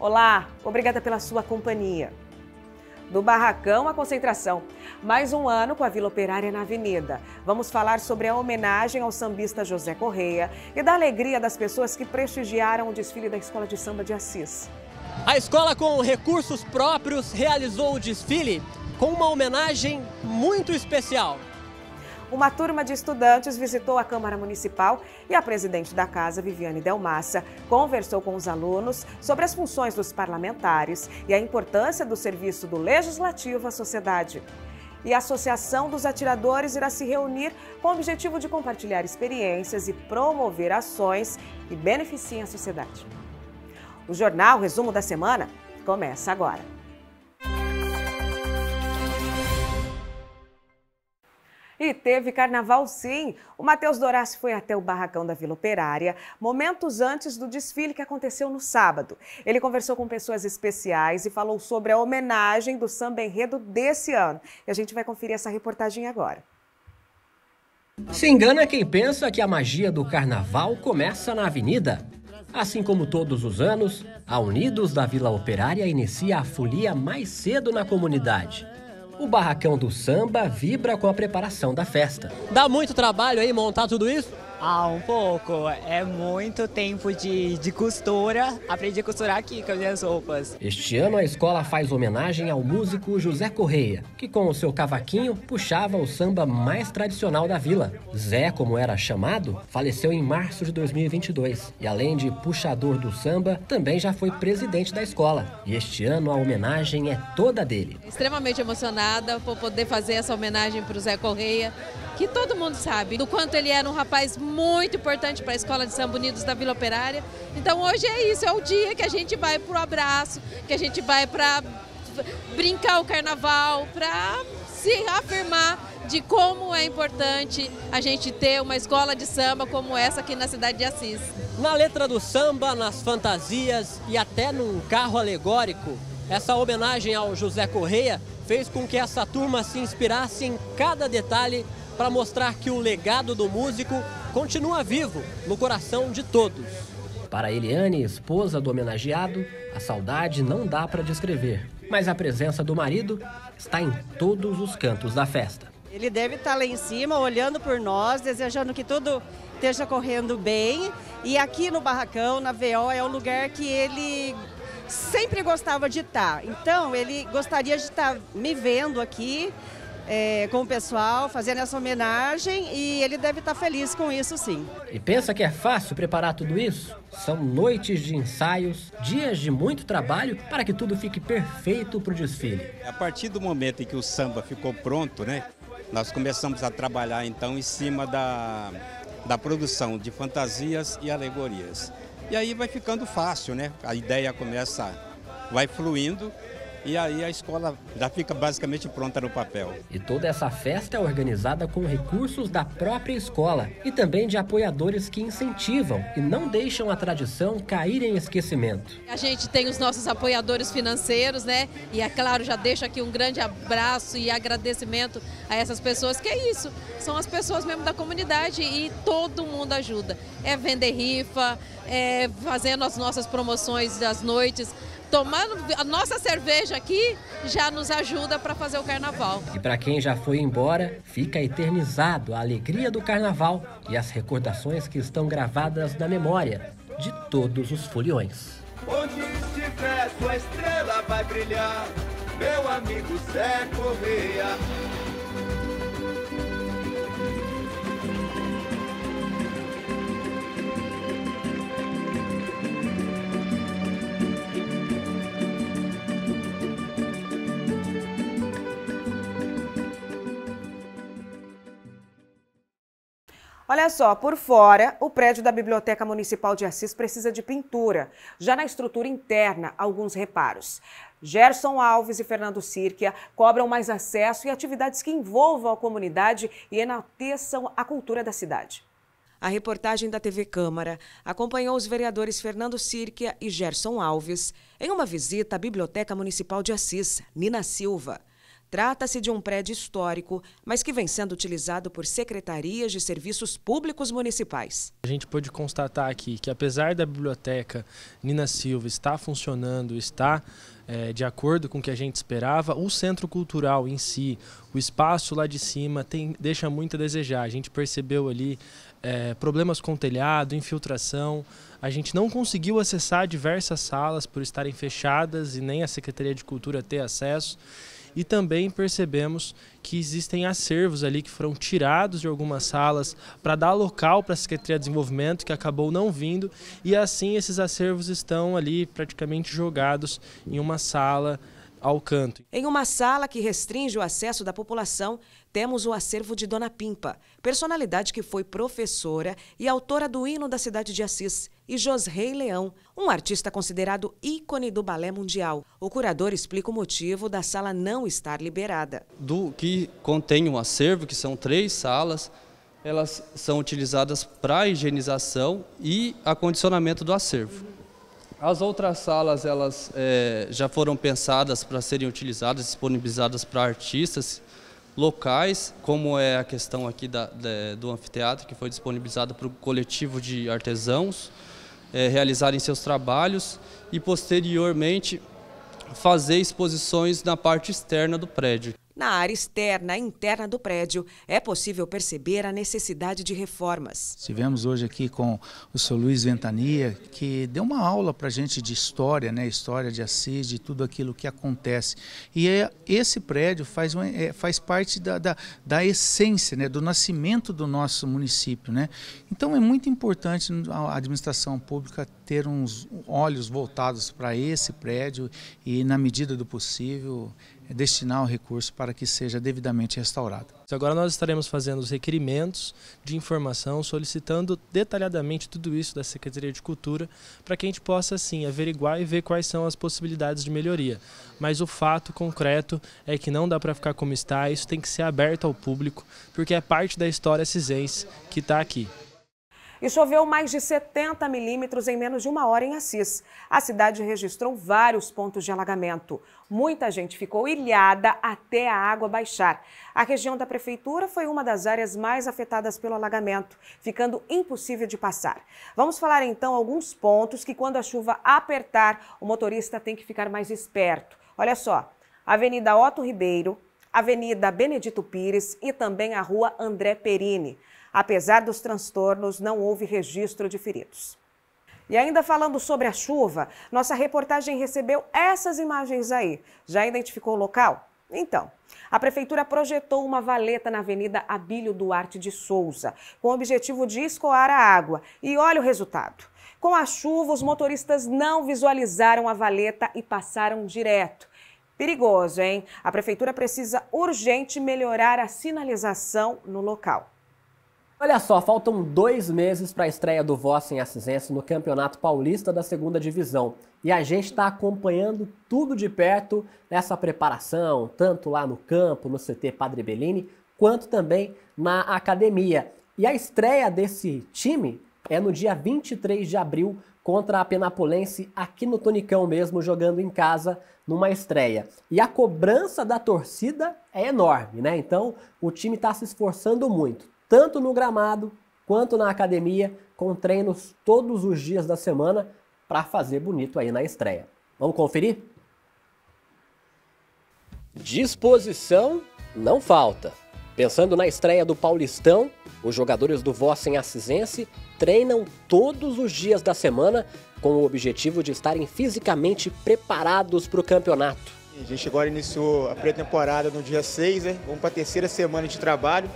Olá, obrigada pela sua companhia. Do barracão à concentração. Mais um ano com a Vila Operária na Avenida. Vamos falar sobre a homenagem ao sambista José Correia e da alegria das pessoas que prestigiaram o desfile da Escola de Samba de Assis. A escola, com recursos próprios, realizou o desfile com uma homenagem muito especial uma turma de estudantes visitou a Câmara Municipal e a presidente da casa, Viviane Delmassa, conversou com os alunos sobre as funções dos parlamentares e a importância do serviço do legislativo à sociedade. E a Associação dos Atiradores irá se reunir com o objetivo de compartilhar experiências e promover ações que beneficiem a sociedade. O jornal Resumo da Semana começa agora. E teve carnaval sim. O Matheus Dorassi foi até o barracão da Vila Operária, momentos antes do desfile que aconteceu no sábado. Ele conversou com pessoas especiais e falou sobre a homenagem do samba enredo desse ano. E a gente vai conferir essa reportagem agora. Se engana quem pensa que a magia do carnaval começa na avenida. Assim como todos os anos, a Unidos da Vila Operária inicia a folia mais cedo na comunidade. O barracão do samba vibra com a preparação da festa. Dá muito trabalho aí montar tudo isso? Ah, um pouco. É muito tempo de, de costura. Aprendi a costurar aqui com as minhas roupas. Este ano a escola faz homenagem ao músico José Correia, que com o seu cavaquinho puxava o samba mais tradicional da vila. Zé, como era chamado, faleceu em março de 2022 e além de puxador do samba, também já foi presidente da escola. E este ano a homenagem é toda dele. Extremamente emocionada por poder fazer essa homenagem para o Zé Correia que todo mundo sabe do quanto ele era um rapaz muito importante para a Escola de Samba Unidos da Vila Operária. Então hoje é isso, é o dia que a gente vai para o abraço, que a gente vai para brincar o carnaval, para se afirmar de como é importante a gente ter uma escola de samba como essa aqui na cidade de Assis. Na letra do samba, nas fantasias e até num carro alegórico, essa homenagem ao José Correia fez com que essa turma se inspirasse em cada detalhe para mostrar que o legado do músico continua vivo no coração de todos. Para Eliane, esposa do homenageado, a saudade não dá para descrever, mas a presença do marido está em todos os cantos da festa. Ele deve estar lá em cima, olhando por nós, desejando que tudo esteja correndo bem. E aqui no Barracão, na VO, é o lugar que ele sempre gostava de estar. Então, ele gostaria de estar me vendo aqui, é, com o pessoal, fazendo essa homenagem e ele deve estar feliz com isso sim. E pensa que é fácil preparar tudo isso? São noites de ensaios, dias de muito trabalho para que tudo fique perfeito para o desfile. A partir do momento em que o samba ficou pronto, né, nós começamos a trabalhar então em cima da, da produção de fantasias e alegorias. E aí vai ficando fácil, né? A ideia começa, vai fluindo e aí a escola já fica basicamente pronta no papel. E toda essa festa é organizada com recursos da própria escola e também de apoiadores que incentivam e não deixam a tradição cair em esquecimento. A gente tem os nossos apoiadores financeiros, né? E é claro, já deixo aqui um grande abraço e agradecimento a essas pessoas, que é isso, são as pessoas mesmo da comunidade e todo mundo ajuda. É vender rifa, é fazendo as nossas promoções das noites tomando a nossa cerveja aqui já nos ajuda para fazer o carnaval. E para quem já foi embora, fica eternizado a alegria do carnaval e as recordações que estão gravadas na memória de todos os foliões. Onde estiver, sua estrela vai brilhar, meu amigo Zé Correia. Olha só, por fora, o prédio da Biblioteca Municipal de Assis precisa de pintura. Já na estrutura interna, alguns reparos. Gerson Alves e Fernando Sirquia cobram mais acesso e atividades que envolvam a comunidade e enalteçam a cultura da cidade. A reportagem da TV Câmara acompanhou os vereadores Fernando Sirquia e Gerson Alves em uma visita à Biblioteca Municipal de Assis, Nina Silva. Trata-se de um prédio histórico, mas que vem sendo utilizado por secretarias de serviços públicos municipais. A gente pôde constatar aqui que, apesar da biblioteca Nina Silva estar funcionando, está é, de acordo com o que a gente esperava, o centro cultural em si, o espaço lá de cima, tem, deixa muito a desejar. A gente percebeu ali é, problemas com telhado, infiltração. A gente não conseguiu acessar diversas salas por estarem fechadas e nem a Secretaria de Cultura ter acesso e também percebemos que existem acervos ali que foram tirados de algumas salas para dar local para a Secretaria de Desenvolvimento, que acabou não vindo, e assim esses acervos estão ali praticamente jogados em uma sala ao canto. Em uma sala que restringe o acesso da população, temos o acervo de Dona Pimpa, personalidade que foi professora e autora do hino da cidade de Assis, e Josrei Leão, um artista considerado ícone do balé mundial. O curador explica o motivo da sala não estar liberada. Do que contém um acervo, que são três salas, elas são utilizadas para higienização e acondicionamento do acervo. As outras salas elas é, já foram pensadas para serem utilizadas, disponibilizadas para artistas locais, como é a questão aqui da, da, do anfiteatro, que foi disponibilizada para o coletivo de artesãos é, realizarem seus trabalhos e posteriormente fazer exposições na parte externa do prédio. Na área externa e interna do prédio, é possível perceber a necessidade de reformas. Estivemos hoje aqui com o senhor Luiz Ventania, que deu uma aula para a gente de história, né? história de Assis, de tudo aquilo que acontece. E é, esse prédio faz, é, faz parte da, da, da, essência, né? do nascimento do nosso município. Né? Então é muito importante a administração pública ter uns olhos voltados para esse prédio e, na medida do possível, destinar o recurso para que seja devidamente restaurado. Agora nós estaremos fazendo os requerimentos de informação, solicitando detalhadamente tudo isso da Secretaria de Cultura, para que a gente possa, assim, averiguar e ver quais são as possibilidades de melhoria. Mas o fato concreto é que não dá para ficar como está, isso tem que ser aberto ao público, porque é parte da história cisense que está aqui. E choveu mais de 70 milímetros em menos de uma hora em Assis. A cidade registrou vários pontos de alagamento. Muita gente ficou ilhada até a água baixar. A região da prefeitura foi uma das áreas mais afetadas pelo alagamento, ficando impossível de passar. Vamos falar então alguns pontos que, quando a chuva apertar, o motorista tem que ficar mais esperto. Olha só: Avenida Otto Ribeiro, Avenida Benedito Pires e também a Rua André Perini. Apesar dos transtornos, não houve registro de feridos. E ainda falando sobre a chuva, nossa reportagem recebeu essas imagens aí. Já identificou o local? Então, a prefeitura projetou uma valeta na Avenida Abílio Duarte de Souza, com o objetivo de escoar a água. E olha o resultado. Com a chuva, os motoristas não visualizaram a valeta e passaram direto. Perigoso, hein? A prefeitura precisa urgente melhorar a sinalização no local. Olha só, faltam dois meses para a estreia do Vossen Assisense no Campeonato Paulista da Segunda Divisão. E a gente está acompanhando tudo de perto nessa preparação, tanto lá no campo, no CT Padre Bellini, quanto também na academia. E a estreia desse time é no dia 23 de abril contra a Penapolense aqui no Tonicão mesmo, jogando em casa numa estreia. E a cobrança da torcida é enorme, né? Então o time está se esforçando muito tanto no gramado quanto na academia, com treinos todos os dias da semana para fazer bonito aí na estreia. Vamos conferir? Disposição não falta. Pensando na estreia do Paulistão, os jogadores do Vossen Assisense treinam todos os dias da semana com o objetivo de estarem fisicamente preparados para o campeonato. A gente agora iniciou a pré-temporada no dia 6, né? vamos para a terceira semana de trabalho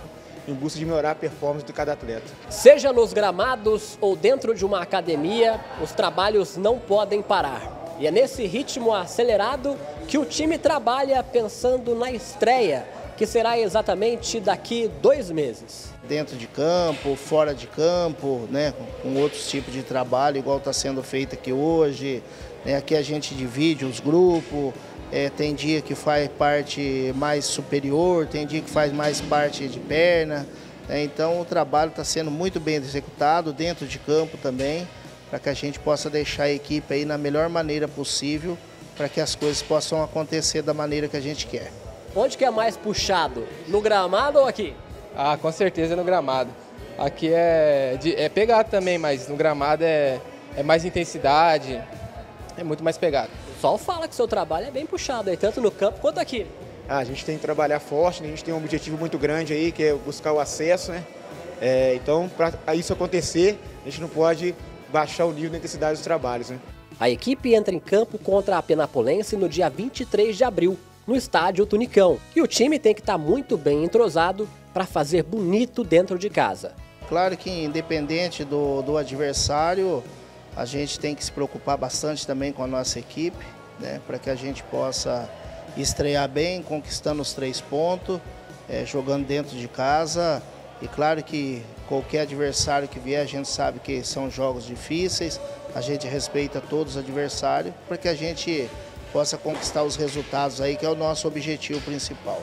em busca de melhorar a performance de cada atleta. Seja nos gramados ou dentro de uma academia, os trabalhos não podem parar. E é nesse ritmo acelerado que o time trabalha pensando na estreia, que será exatamente daqui dois meses. Dentro de campo, fora de campo, né, com outros tipos de trabalho, igual está sendo feito aqui hoje. Né, aqui a gente divide os grupos, é, tem dia que faz parte mais superior, tem dia que faz mais parte de perna. É, então o trabalho está sendo muito bem executado dentro de campo também, para que a gente possa deixar a equipe aí na melhor maneira possível, para que as coisas possam acontecer da maneira que a gente quer. onde que é mais puxado? No gramado ou aqui? Ah, com certeza no gramado. Aqui é, de, é pegado também, mas no gramado é, é mais intensidade, é muito mais pegado. O pessoal fala que seu trabalho é bem puxado aí, tanto no campo quanto aqui. Ah, a gente tem que trabalhar forte, né? a gente tem um objetivo muito grande aí, que é buscar o acesso, né? É, então, para isso acontecer, a gente não pode baixar o nível da intensidade dos trabalhos, né? A equipe entra em campo contra a Penapolense no dia 23 de abril, no estádio Tunicão. E o time tem que estar tá muito bem entrosado para fazer bonito dentro de casa. Claro que independente do, do adversário, a gente tem que se preocupar bastante também com a nossa equipe, né, para que a gente possa estrear bem, conquistando os três pontos, é, jogando dentro de casa. E claro que qualquer adversário que vier, a gente sabe que são jogos difíceis, a gente respeita todos os adversários para que a gente possa conquistar os resultados aí, que é o nosso objetivo principal.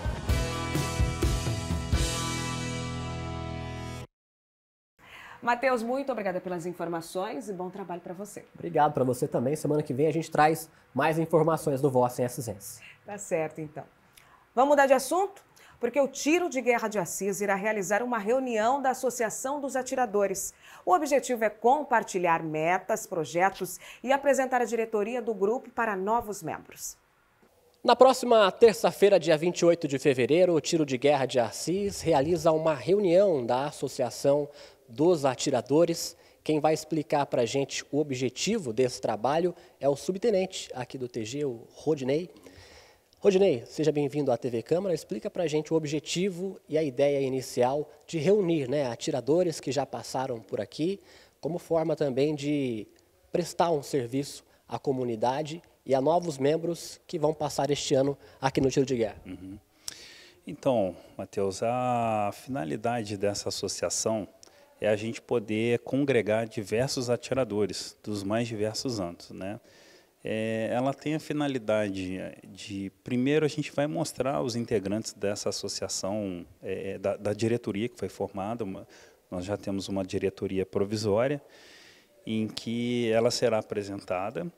Matheus, muito obrigada pelas informações e bom trabalho para você. Obrigado para você também. Semana que vem a gente traz mais informações do Voz em Assis. Tá certo, então. Vamos mudar de assunto? Porque o Tiro de Guerra de Assis irá realizar uma reunião da Associação dos Atiradores. O objetivo é compartilhar metas, projetos e apresentar a diretoria do grupo para novos membros. Na próxima terça-feira, dia 28 de fevereiro, o Tiro de Guerra de Assis realiza uma reunião da Associação dos atiradores. Quem vai explicar para a gente o objetivo desse trabalho é o subtenente aqui do TG, o Rodney. Rodney, seja bem-vindo à TV Câmara. Explica para a gente o objetivo e a ideia inicial de reunir né, atiradores que já passaram por aqui, como forma também de prestar um serviço à comunidade e a novos membros que vão passar este ano aqui no Tiro de Guerra. Uhum. Então, Matheus, a finalidade dessa associação é a gente poder congregar diversos atiradores dos mais diversos anos, né? É, ela tem a finalidade de, primeiro, a gente vai mostrar os integrantes dessa associação, é, da, da, diretoria que foi formada, uma, nós já temos uma diretoria provisória, em que ela será apresentada,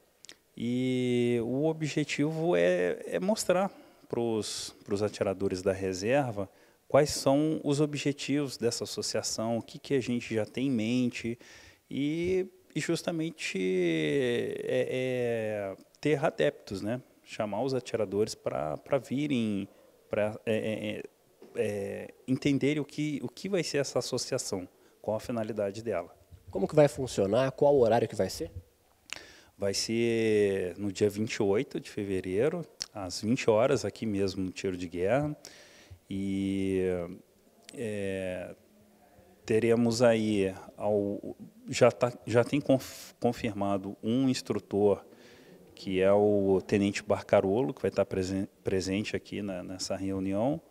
e o objetivo é, é mostrar para os atiradores da reserva quais são os objetivos dessa associação, o que, que a gente já tem em mente e, e justamente é, é, ter adeptos, né? chamar os atiradores para virem, para é, é, é, é, entenderem o que, o que vai ser essa associação, qual a finalidade dela. Como que vai funcionar? Qual o horário que vai ser? Vai ser no dia 28 de fevereiro, às 20 horas, aqui mesmo no Tiro de Guerra. E é, teremos aí, ao, já, tá, já tem conf, confirmado um instrutor, que é o Tenente Barcarolo, que vai estar presen, presente aqui na, nessa reunião.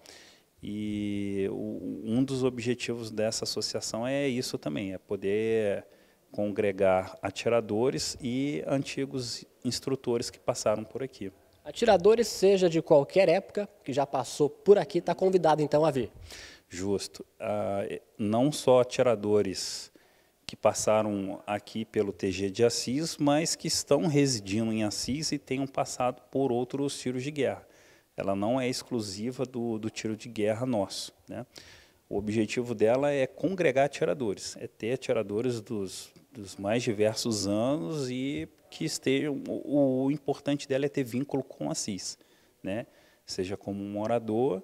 E o, um dos objetivos dessa associação é isso também, é poder congregar atiradores e antigos instrutores que passaram por aqui. Atiradores, seja de qualquer época, que já passou por aqui, está convidado então a vir. Justo. Ah, não só atiradores que passaram aqui pelo TG de Assis, mas que estão residindo em Assis e tenham passado por outros tiros de guerra. Ela não é exclusiva do, do tiro de guerra nosso. Né? O objetivo dela é congregar atiradores, é ter atiradores dos, dos mais diversos anos e que estejam. O, o, importante dela é ter vínculo com a CIS, né? seja como um morador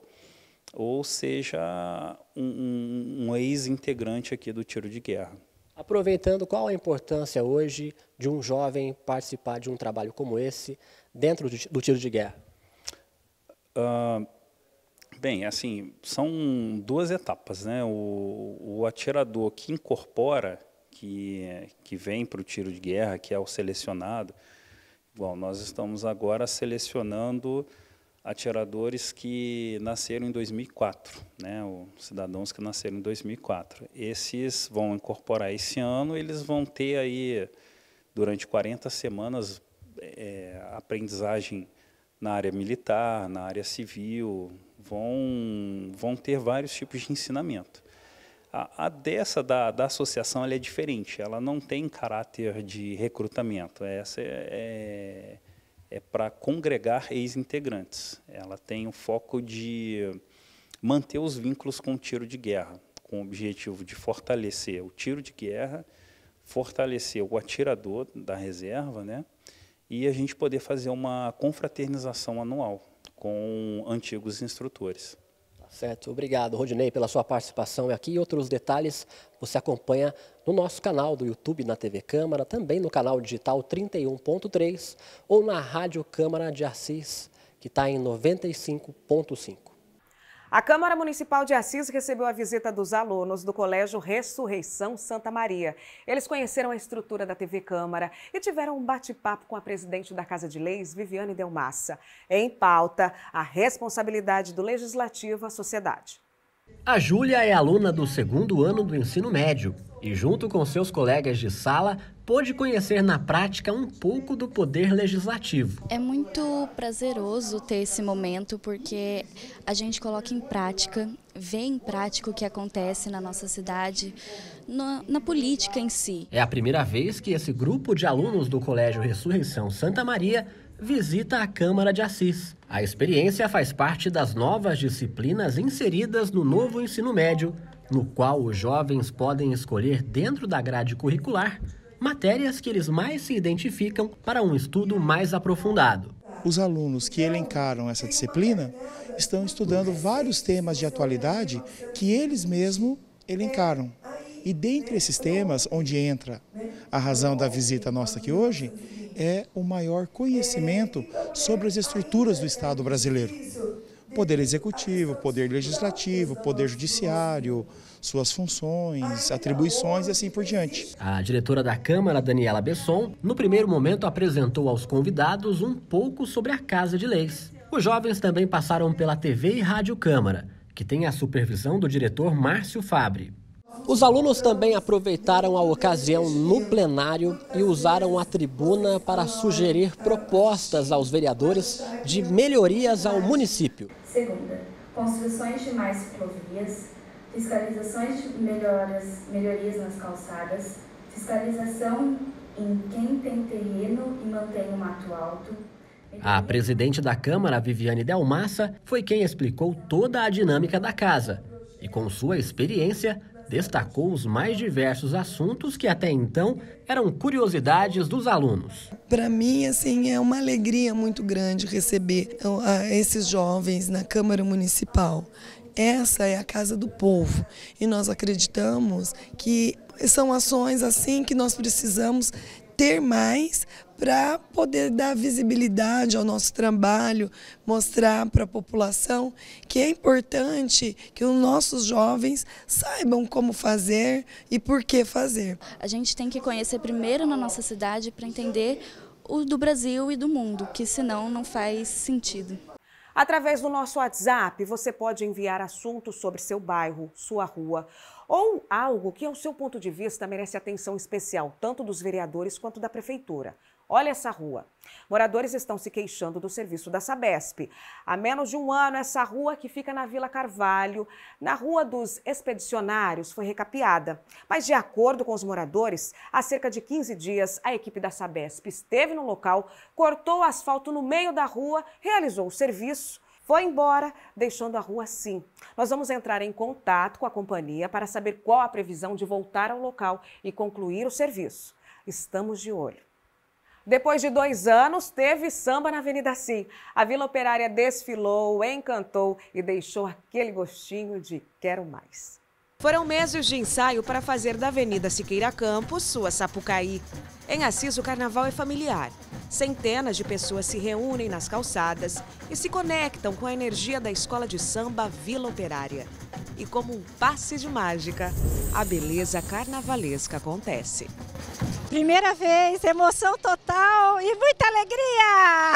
ou seja um, um, um ex-integrante aqui do tiro de guerra. Aproveitando, qual a importância hoje de um jovem participar de um trabalho como esse dentro do tiro de guerra? Uh, bem, assim, são duas etapas, né? O, o atirador que incorpora que, que vem para o tiro de guerra, que é o selecionado. Bom, nós estamos agora selecionando atiradores que nasceram em 2004, né, os cidadãos que nasceram em 2004. Esses vão incorporar esse ano, eles vão ter aí, durante 40 semanas, é, aprendizagem na área militar, na área civil, vão, vão ter vários tipos de ensinamento. A, a dessa da, da associação é diferente, ela não tem caráter de recrutamento. Essa é, é, é para congregar ex-integrantes. Ela tem o foco de manter os vínculos com o tiro de guerra, com o objetivo de fortalecer o tiro de guerra, fortalecer o atirador da reserva, né? E a gente poder fazer uma confraternização anual com antigos instrutores. Certo, obrigado Rodinei pela sua participação aqui. Outros detalhes você acompanha no nosso canal do YouTube na TV Câmara, também no canal digital 31.3 ou na Rádio Câmara de Assis, que está em 95.5. A Câmara Municipal de Assis recebeu a visita dos alunos do Colégio Ressurreição Santa Maria. Eles conheceram a estrutura da TV Câmara e tiveram um bate-papo com a presidente da Casa de Leis, Viviane Delmassa. Em pauta, a responsabilidade do Legislativo à sociedade. A Júlia é aluna do segundo ano do ensino médio e, junto com seus colegas de sala, pôde conhecer na prática um pouco do poder legislativo. É muito prazeroso ter esse momento porque a gente coloca em prática, vê em prática o que acontece na nossa cidade, na, na política em si. É a primeira vez que esse grupo de alunos do Colégio Ressurreição Santa Maria visita a Câmara de Assis. A experiência faz parte das novas disciplinas inseridas no novo ensino médio, no qual os jovens podem escolher dentro da grade curricular matérias que eles mais se identificam para um estudo mais aprofundado. Os alunos que elencaram essa disciplina estão estudando vários temas de atualidade que eles mesmos elencaram. E dentre esses temas, onde entra a razão da visita nossa aqui hoje, é o maior conhecimento sobre as estruturas do Estado brasileiro. Poder executivo, poder legislativo, poder judiciário, suas funções, atribuições e assim por diante. A diretora da Câmara, Daniela Besson, no primeiro momento apresentou aos convidados um pouco sobre a Casa de Leis. Os jovens também passaram pela TV e Rádio Câmara, que tem a supervisão do diretor Márcio Fabre. Os alunos também aproveitaram a ocasião no plenário e usaram a tribuna para sugerir propostas aos vereadores de melhorias ao município. Segunda, construções de mais ciclovias, fiscalizações de melhoras, melhorias nas calçadas, fiscalização em quem tem terreno e mantém o mato alto. A presidente da Câmara, Viviane Delmassa, foi quem explicou toda a dinâmica da casa e, com sua experiência, destacou os mais diversos assuntos que até então eram curiosidades dos alunos. Para mim, assim, é uma alegria muito grande receber esses jovens na Câmara Municipal. Essa é a casa do povo e nós acreditamos que são ações assim que nós precisamos ter mais para poder dar visibilidade ao nosso trabalho, mostrar para a população que é importante que os nossos jovens saibam como fazer e por que fazer. A gente tem que conhecer primeiro na nossa cidade para entender o do Brasil e do mundo, que senão não faz sentido. Através do nosso WhatsApp, você pode enviar assuntos sobre seu bairro, sua rua ou algo que, ao seu ponto de vista, merece atenção especial, tanto dos vereadores quanto da prefeitura. Olha essa rua. Moradores estão se queixando do serviço da Sabesp. Há menos de um ano, essa rua que fica na Vila Carvalho, na Rua dos Expedicionários, foi recapeada. Mas, de acordo com os moradores, há cerca de 15 dias, a equipe da Sabesp esteve no local, cortou o asfalto no meio da rua, realizou o serviço foi embora, deixando a rua assim. Nós vamos entrar em contato com a companhia para saber qual a previsão de voltar ao local e concluir o serviço. Estamos de olho. Depois de dois anos, teve samba na Avenida Sim. A Vila Operária desfilou, encantou e deixou aquele gostinho de quero mais. Foram meses de ensaio para fazer da Avenida Siqueira Campos sua Sapucaí. Em Assis, o carnaval é familiar. Centenas de pessoas se reúnem nas calçadas e se conectam com a energia da escola de samba Vila Operária. E como um passe de mágica, a beleza carnavalesca acontece. Primeira vez, emoção total e muita alegria!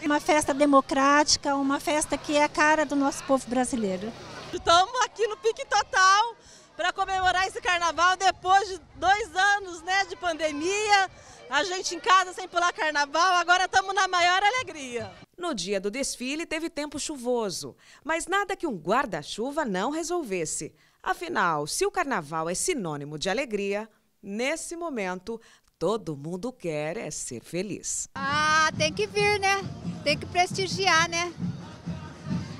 Uma festa democrática, uma festa que é a cara do nosso povo brasileiro. Estamos aqui no pique total para comemorar esse carnaval depois de dois anos né, de pandemia. A gente em casa sem pular carnaval, agora estamos na maior alegria. No dia do desfile teve tempo chuvoso, mas nada que um guarda-chuva não resolvesse. Afinal, se o carnaval é sinônimo de alegria, nesse momento Todo mundo quer é ser feliz. Ah, tem que vir, né? Tem que prestigiar, né?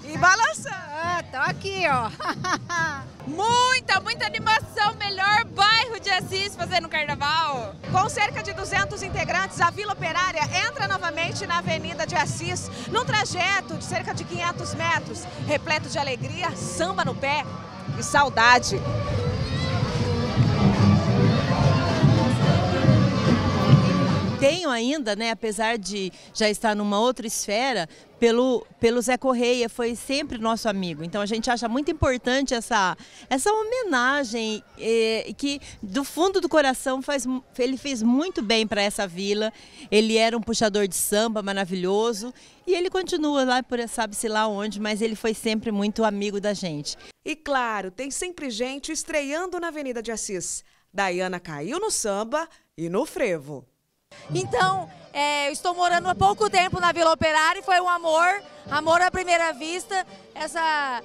E balançar. Ah, tô aqui, ó. muita, muita animação. Melhor bairro de Assis fazendo carnaval. Com cerca de 200 integrantes, a Vila Operária entra novamente na Avenida de Assis, num trajeto de cerca de 500 metros, repleto de alegria, samba no pé e saudade. Tenho ainda, né, apesar de já estar numa outra esfera, pelo, pelo Zé Correia, foi sempre nosso amigo. Então a gente acha muito importante essa, essa homenagem eh, que do fundo do coração faz, ele fez muito bem para essa vila. Ele era um puxador de samba maravilhoso e ele continua lá por sabe-se lá onde, mas ele foi sempre muito amigo da gente. E claro, tem sempre gente estreando na Avenida de Assis. Daiana caiu no samba e no frevo. Então, é, eu estou morando há pouco tempo na Vila Operária e foi um amor, amor à primeira vista, essa,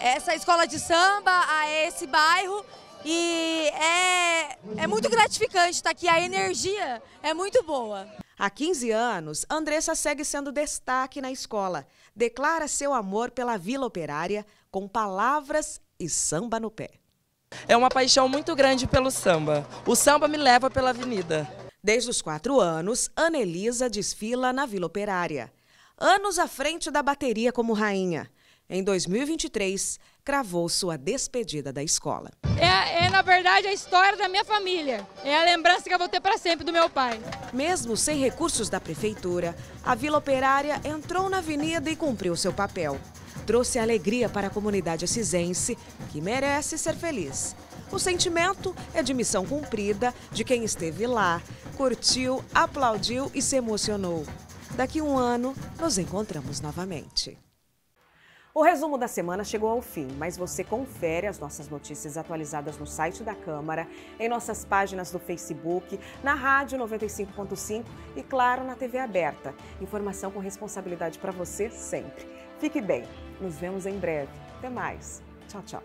essa escola de samba, a esse bairro. E é, é muito gratificante estar aqui, a energia é muito boa. Há 15 anos, Andressa segue sendo destaque na escola. Declara seu amor pela Vila Operária com palavras e samba no pé. É uma paixão muito grande pelo samba. O samba me leva pela avenida. Desde os quatro anos, Ana Elisa desfila na Vila Operária. Anos à frente da bateria como rainha. Em 2023, cravou sua despedida da escola. É, é, na verdade, a história da minha família. É a lembrança que eu vou ter para sempre do meu pai. Mesmo sem recursos da prefeitura, a Vila Operária entrou na avenida e cumpriu seu papel. Trouxe alegria para a comunidade assisense, que merece ser feliz. O sentimento é de missão cumprida de quem esteve lá, curtiu, aplaudiu e se emocionou. Daqui um ano, nos encontramos novamente. O resumo da semana chegou ao fim, mas você confere as nossas notícias atualizadas no site da Câmara, em nossas páginas do Facebook, na Rádio 95.5 e, claro, na TV aberta. Informação com responsabilidade para você sempre. Fique bem, nos vemos em breve. Até mais. Tchau, tchau.